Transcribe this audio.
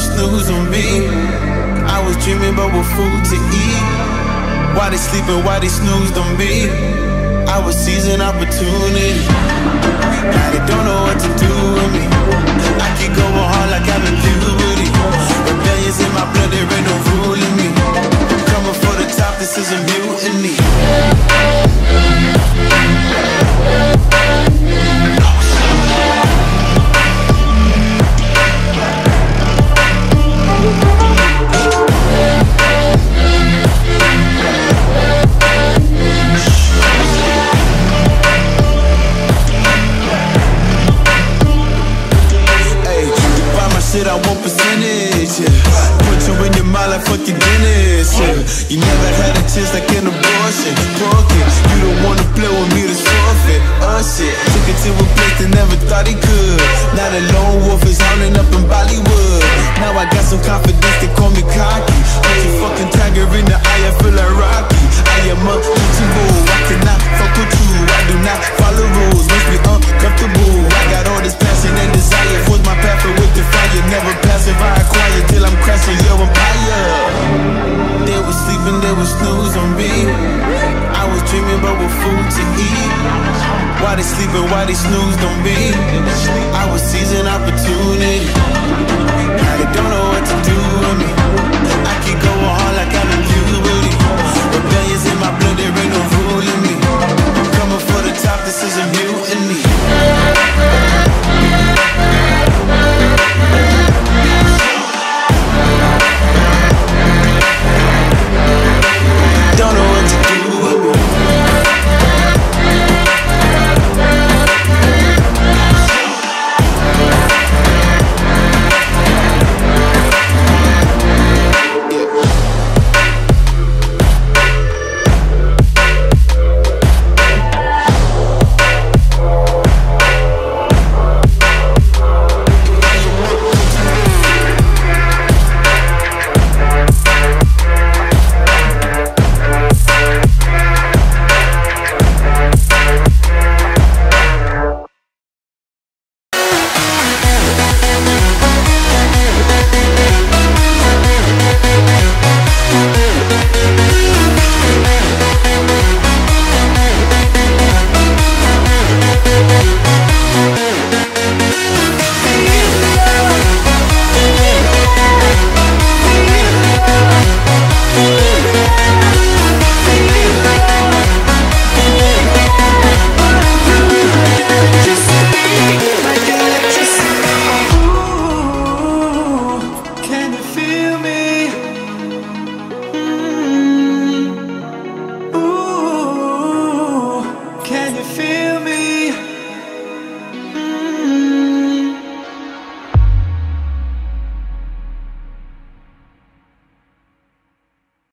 snooze on me. I was dreaming about what food to eat. Why they sleeping, why they snoozed on me? I was seizing opportunity. Now they don't know what to do with me. I keep going hard like I'm in puberty. Rebellions in my blood, there ain't no ruling me. Coming for the top, this is a mutiny. Your like fucking Guinness. Yeah. You never had a chance like an abortion. Broken. You don't wanna play with me to forfeit. Oh shit. Took it to a place that never thought he could. Now the lone wolf is howling up Why they sleeping, why they snooze, don't be. I was seizing opportunity. Now they don't know what to do with me. I keep going hard like I'm. been